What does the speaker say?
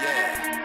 Yeah.